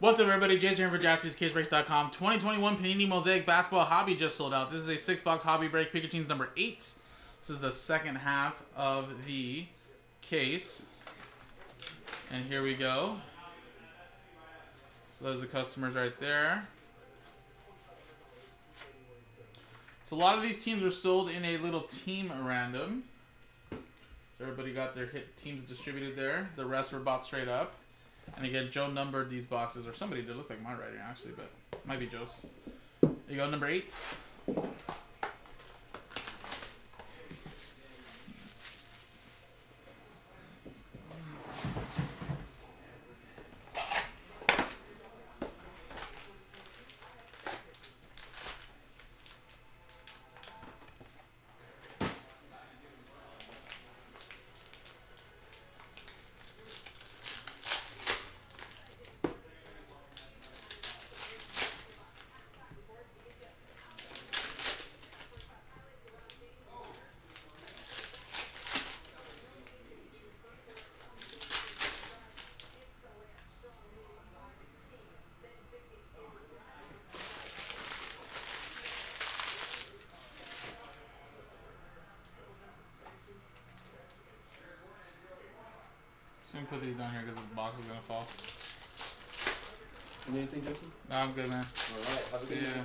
What's up, everybody? Jason here for JaspysCaseBreaks.com. 2021 Panini Mosaic Basketball Hobby just sold out. This is a six-box hobby break. Pikachu's number eight. This is the second half of the case. And here we go. So those are the customers right there. So a lot of these teams were sold in a little team random. So everybody got their hit teams distributed there. The rest were bought straight up. And again, Joe numbered these boxes, or somebody did. Looks like my writing actually, but might be Joe's. There you go, number eight. So put these down here because the box is gonna fall. You need anything, Justin? No, I'm good, man. Alright, have a good ya. day.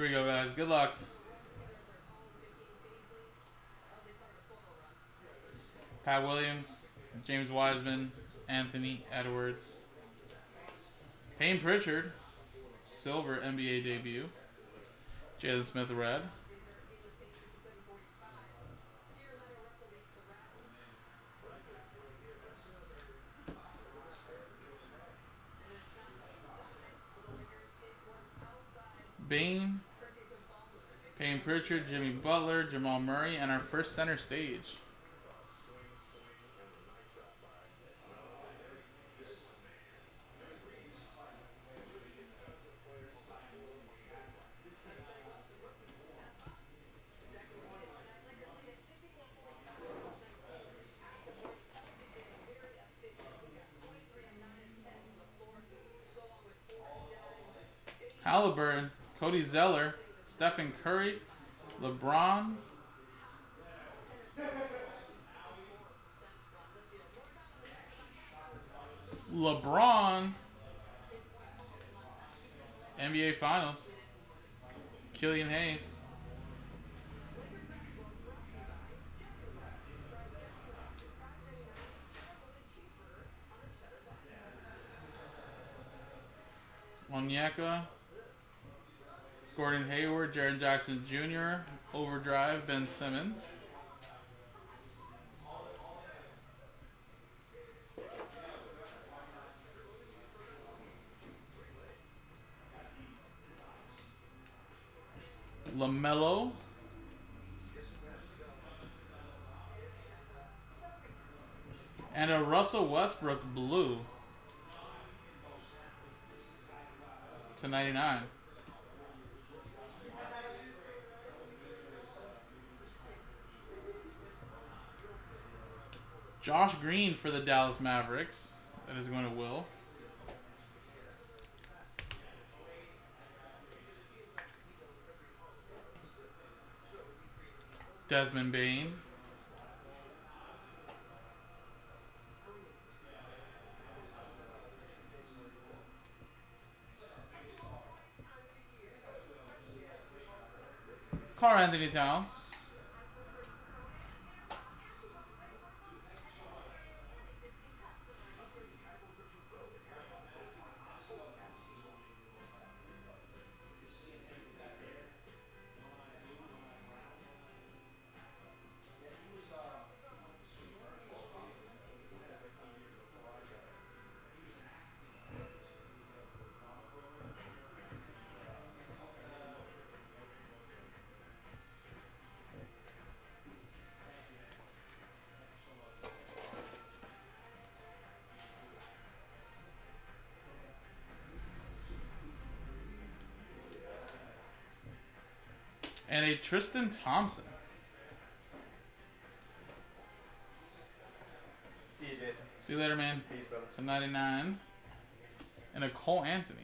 Here we go, guys. Good luck. Pat Williams, James Wiseman, Anthony Edwards, Payne Pritchard, silver NBA debut, Jalen Smith red, Bane, Payne Pritchard, Jimmy Butler, Jamal Murray, and our first center stage. Halliburton, Cody Zeller, Stephen Curry, LeBron, LeBron, NBA Finals, Killian Hayes. Onyeka, Gordon Hayward, Jaren Jackson Jr., Overdrive, Ben Simmons. LaMelo. And a Russell Westbrook blue to 99. Josh Green for the Dallas Mavericks. That is going to Will. Desmond Bane. Carl Anthony Towns. And a Tristan Thompson. See you, Jason. See you later, man. Peace, brother. To 99. And a Cole Anthony.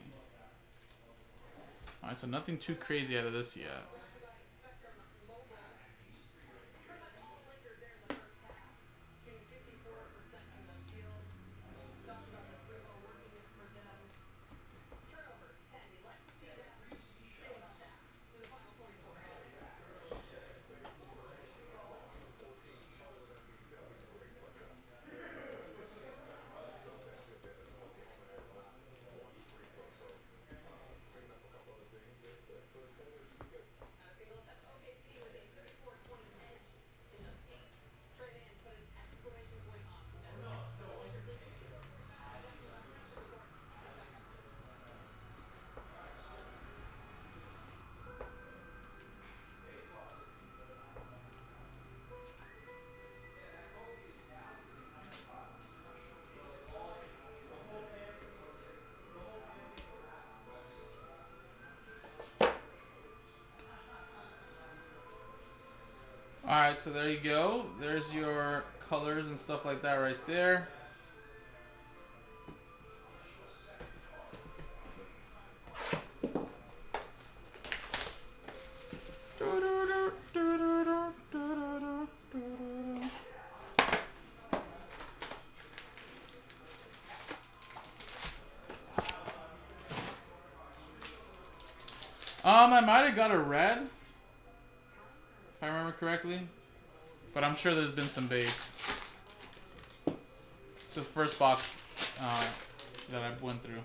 Alright, so nothing too crazy out of this yet. Alright, so there you go. There's your colors and stuff like that right there. Sure there's been some base. It's the first box uh, that I went through.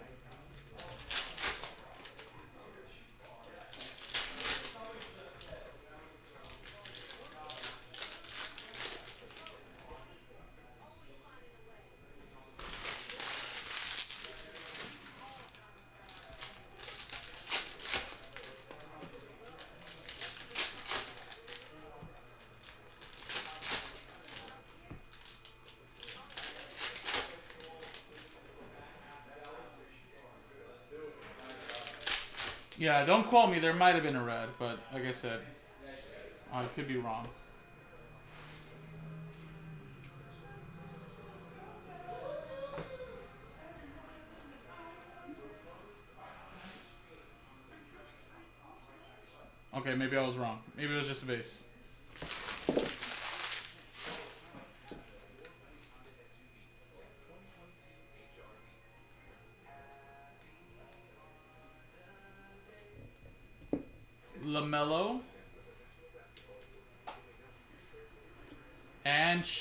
Yeah, don't quote me. There might have been a red, but like I said, I could be wrong. Okay, maybe I was wrong. Maybe it was just a base.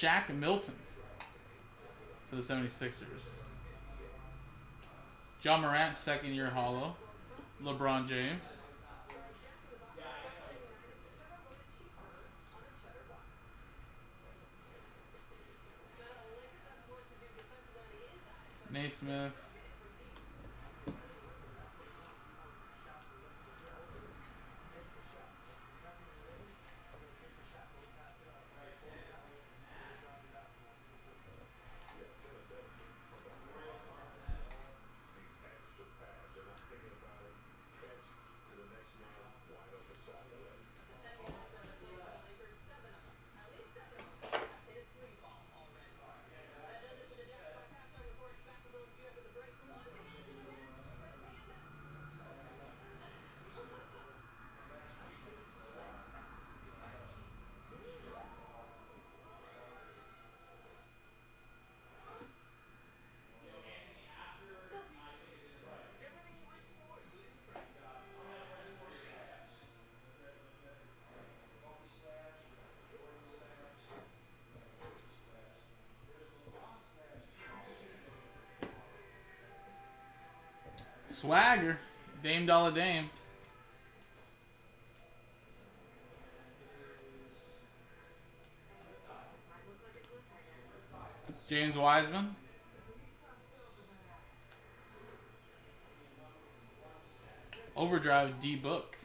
Shake Milton for the 76ers. Ja Morant, second year hollow. LeBron James. Naismith. Swagger. Dame Dollar Dame. James Wiseman. Overdrive D Book.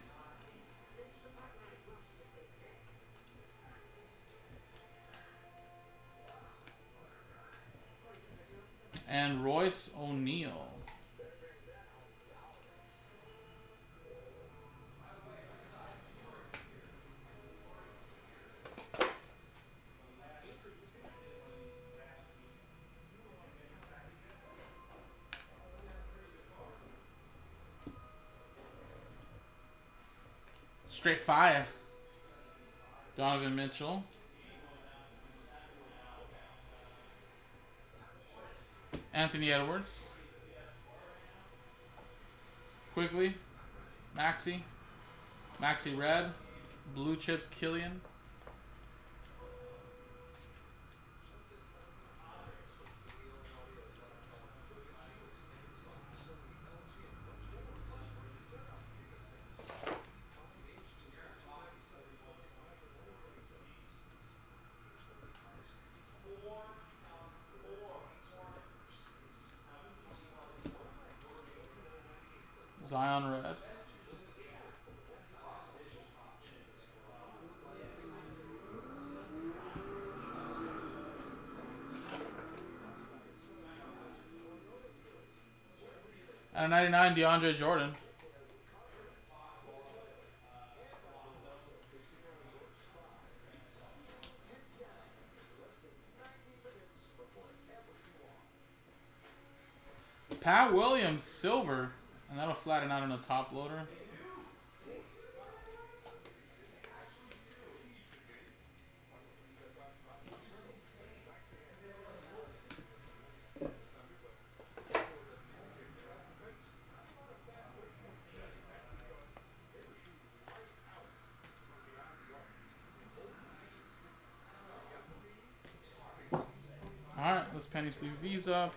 And Royce O'Neale. Straight fire. Donovan Mitchell. Anthony Edwards. Quickly. Maxey. Maxey Red. Blue Chips Killian. Zion Red. A 99 DeAndre Jordan. Pat Williams, silver. And that'll flatten out on the top loader. Penny sleeve these up.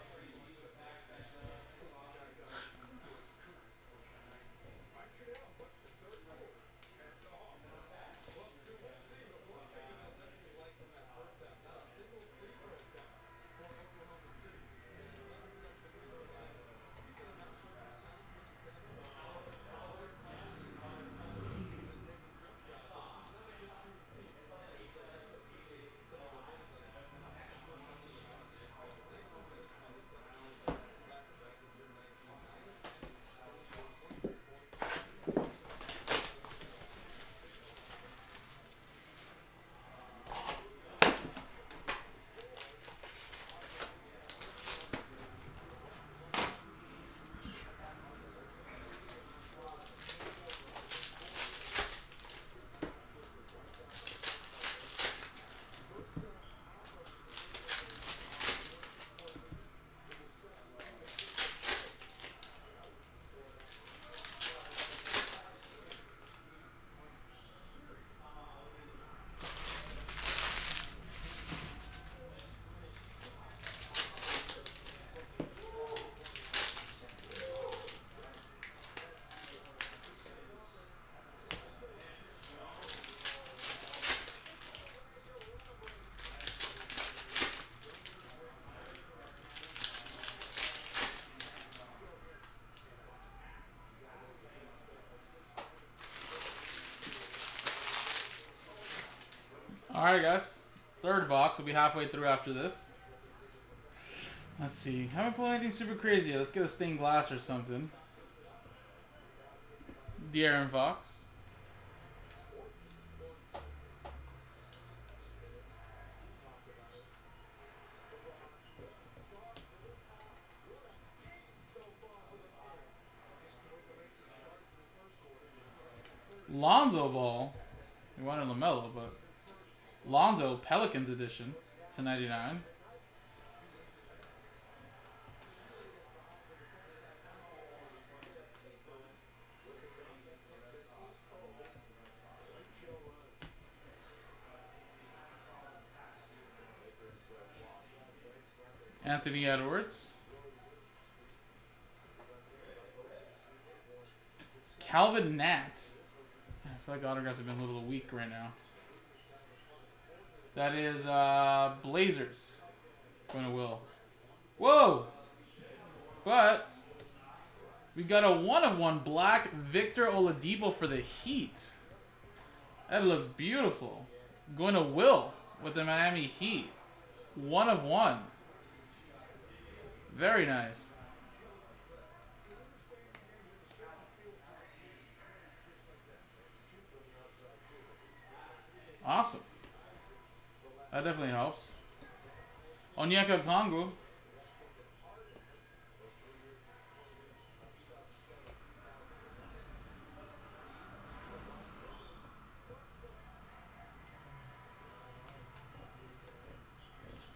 Alright, guys. Third box. We'll be halfway through after this. Let's see. Haven't pulled anything super crazy yet. Let's get a stained glass or something. De'Aaron Fox. Lonzo Ball. We wanted LaMelo, but Lonzo Pelicans edition to 99. Anthony Edwards. Calvin Nat. I feel like autographs have been a little weak right now. That is uh, Blazers. Going to Will. Whoa! But we got a one of one black Victor Oladipo for the Heat. That looks beautiful. Going to Will with the Miami Heat. One of one. Very nice. Awesome. That definitely helps. Onyeka Okongwu.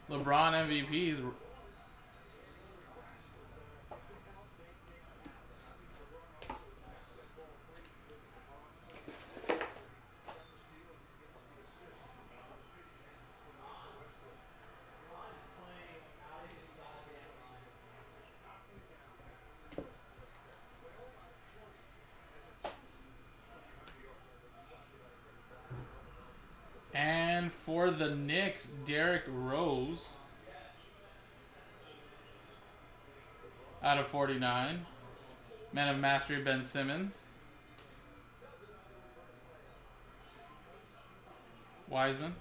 LeBron MVP is And for the Knicks, Derrick Rose. Out of 49. Man of Mastery, Ben Simmons. Wiseman.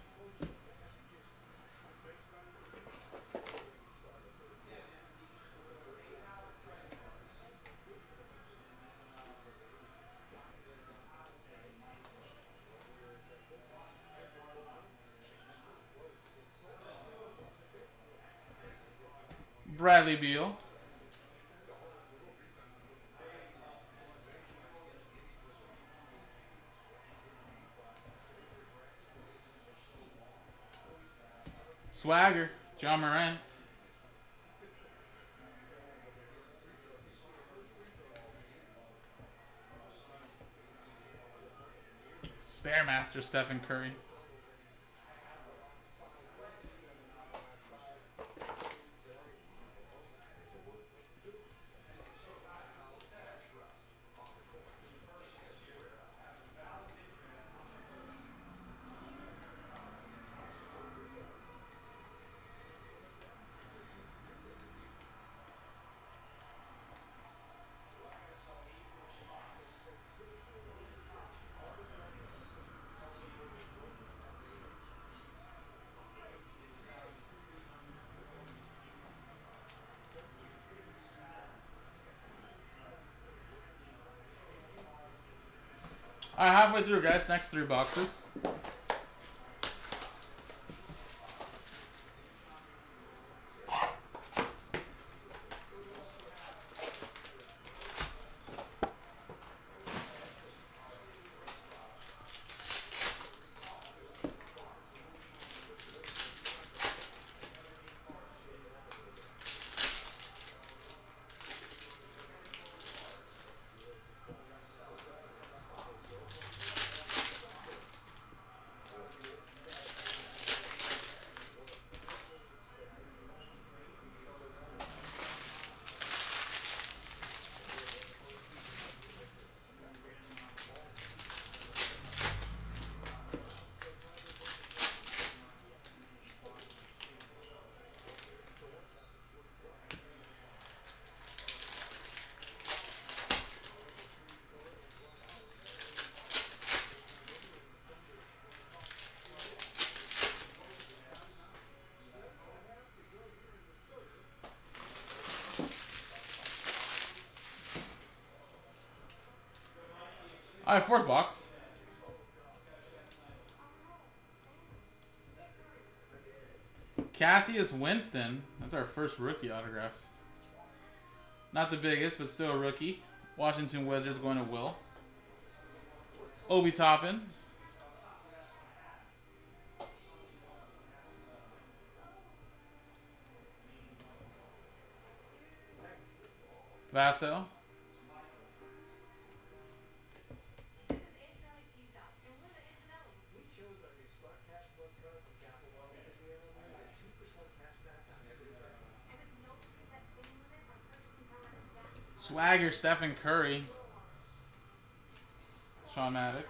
Bradley Beal. Swagger, Ja Morant. Stairmaster, Stephen Curry. All right, halfway through, guys. Next three boxes. All right, fourth box. Cassius Winston. That's our first rookie autograph. Not the biggest, but still a rookie. Washington Wizards going to Will. Obi Toppin. Vaso. Swagger, Stephen Curry. Sean Maddock.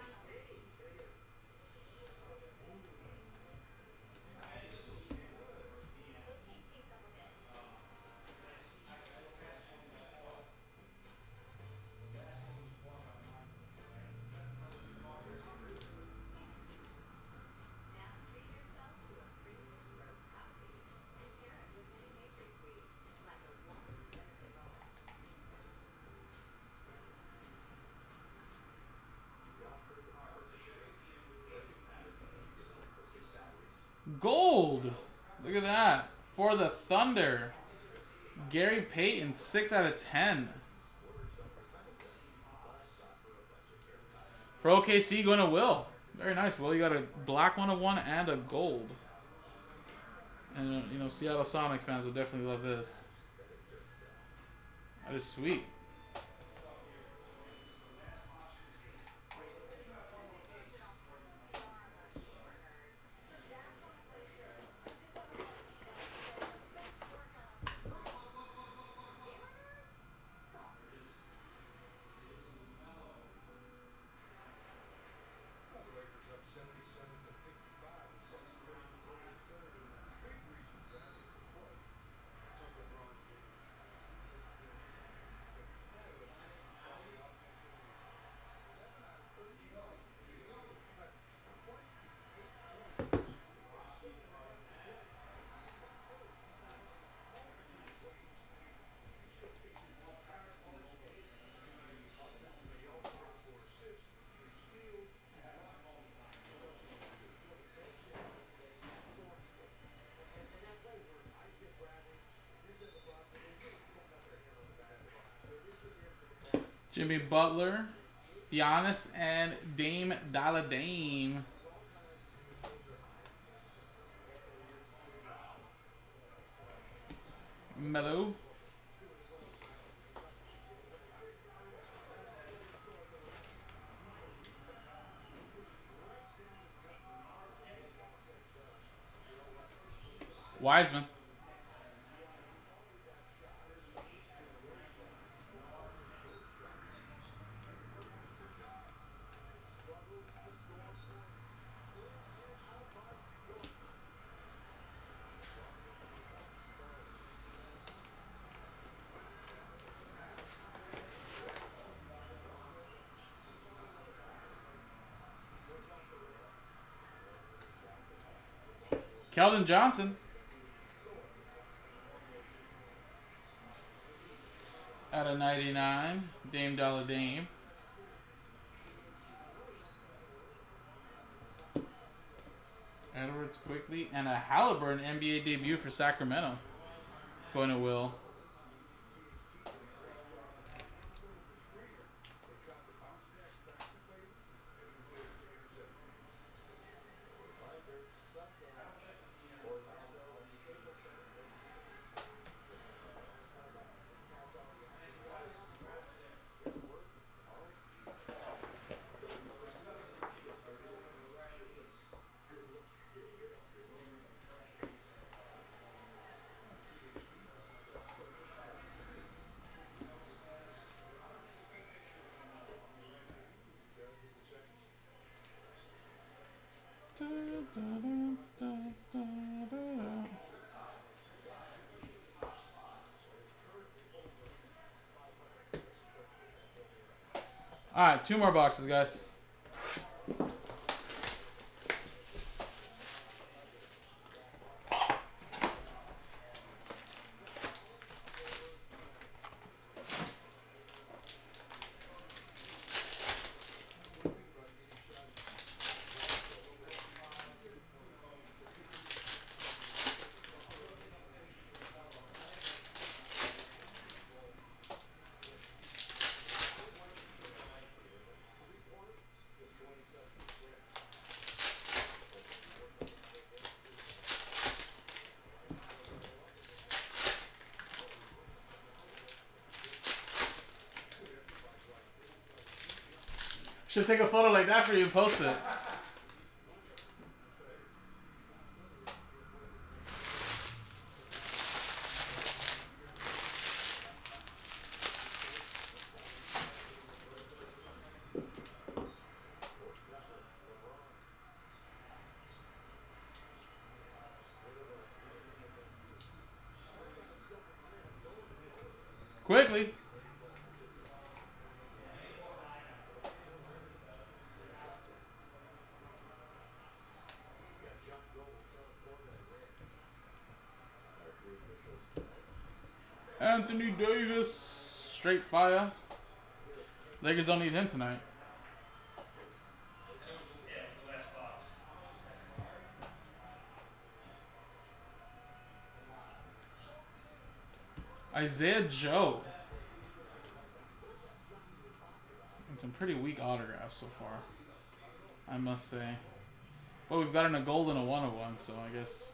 Gold. Look at that. For the Thunder. Gary Payton, 6 out of 10. For OKC, going to Will. Very nice, Will. You got a black one of one and a gold. And, uh, you know, Seattle Sonic fans will definitely love this. That is sweet. Jimmy Butler, Giannis, and Dame Dalla Dame. Mellow. Wiseman. Keldon Johnson. At a 99, Dame Dollar Dame. Edwards quickly. And a Halliburton NBA debut for Sacramento. Going to Will. All right, two more boxes, guys. Should take a photo like that for you and post it. Quickly. Anthony just straight fire. Lakers don't need him tonight. Isaiah Joe. And some pretty weak autographs so far. I must say. But we've gotten a gold and a 101, so I guess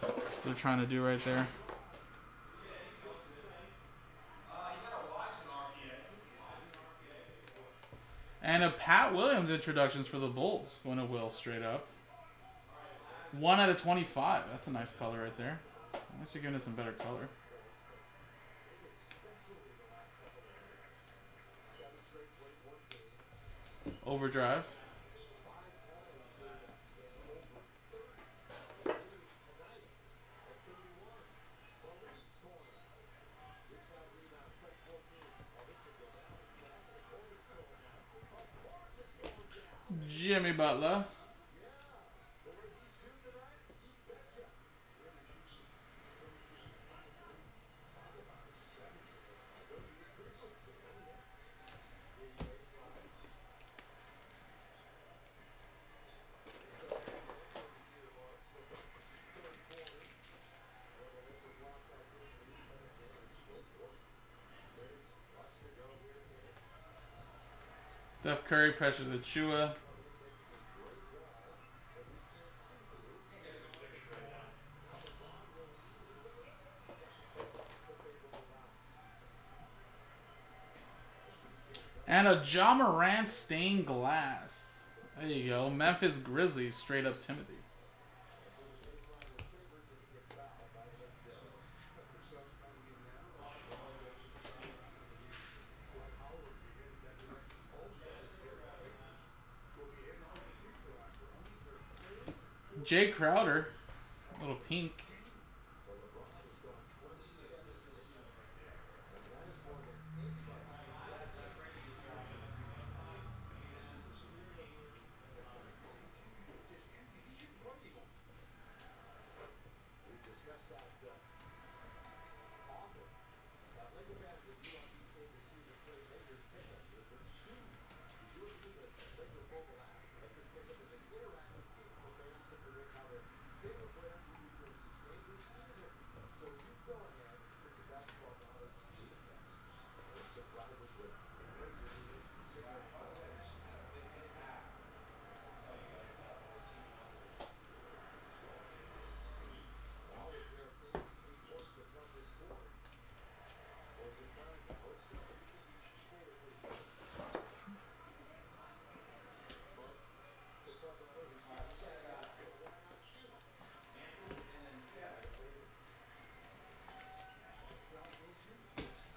That's what they're trying to do right there. And a Pat Williams introductions for the Bulls. Win a will straight up. One out of 25. That's a nice color right there. Unless you're giving us some better color. Overdrive. Jimmy Butler. Steph Curry Precious Achiuwa. And a Ja Morant stained glass. There you go. Memphis Grizzlies, straight up Timothy. Jae Crowder, little pink.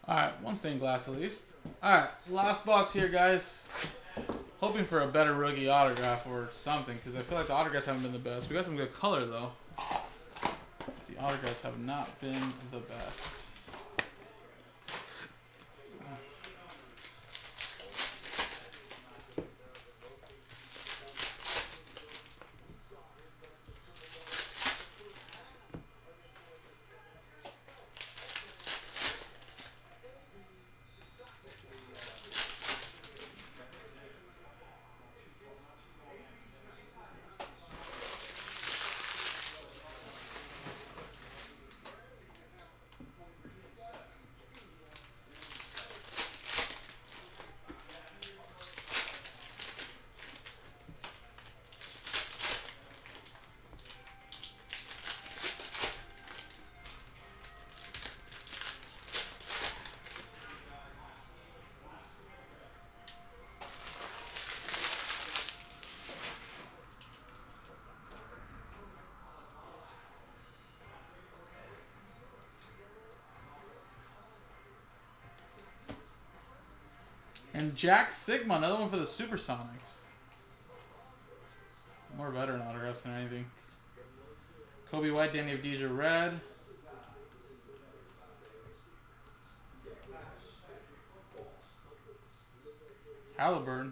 Alright, one stained glass at least. Alright, last box here, guys. Hoping for a better rookie autograph or something, because I feel like the autographs haven't been the best. We got some good color, though. The autographs have not been the best. And Jack Sikma, another one for the Supersonics. More veteran autographs than anything. Coby White, Deni Avdija Red. Halliburton.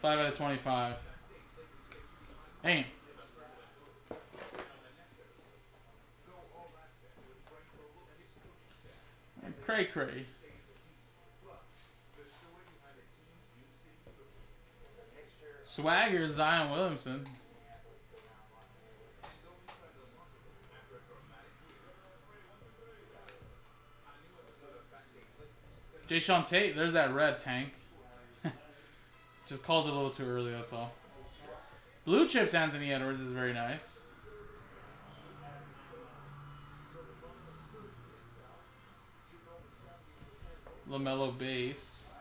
5 out of 25. Hey. Cray cray. Swagger Zion Williamson. Jae'Sean Tate, there's that red tank. Just called it a little too early, that's all. Blue chips Anthony Edwards is very nice. LaMelo base.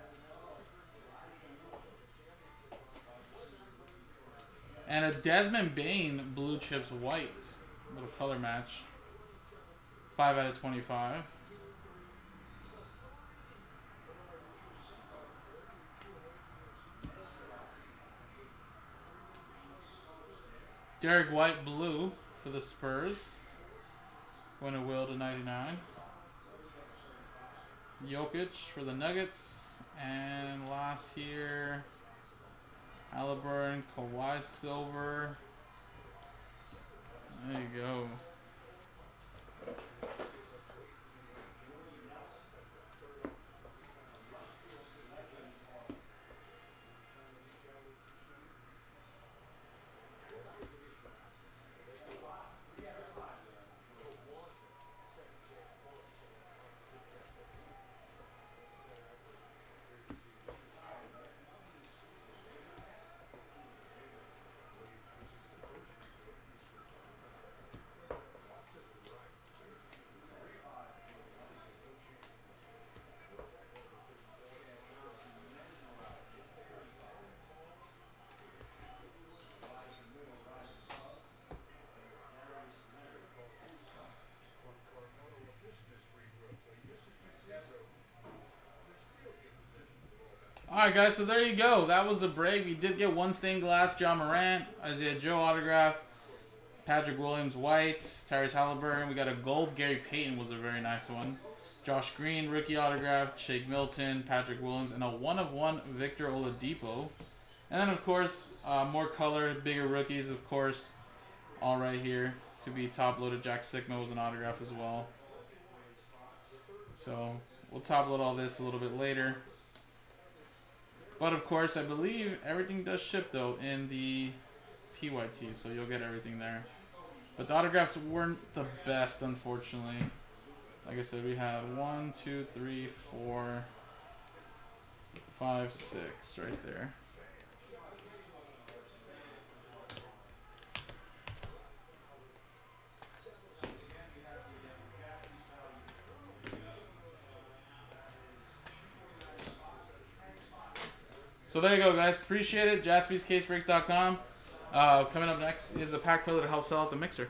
And a Desmond Bane blue chips white. Little color match. 5 out of 25. Derrick White blue for the Spurs. Win a will to 99. Jokic for the Nuggets. And last year, Halliburton, Kawhi Silver. There you go. All right, guys. So there you go. That was the break. We did get one stained glass, Ja Morant, Isaiah Joe autograph, Patrick Williams white, Tyrese Halliburton. We got a gold. Gary Payton was a very nice one. Josh Green rookie autograph, Shake Milton, Patrick Williams, and a one of one Victor Oladipo. And then of course uh, more color, bigger rookies. Of course, all right here to be top loaded. Jack Sikma was an autograph as well. So we'll top load all this a little bit later. But of course, I believe everything does ship though in the PYT, so you'll get everything there. But the autographs weren't the best, unfortunately. Like I said, we have one, two, three, four, five, six right there. So there you go, guys. Appreciate it. JaspysCaseBreaks.com. Uh, coming up next is a pack filler to help sell out the mixer.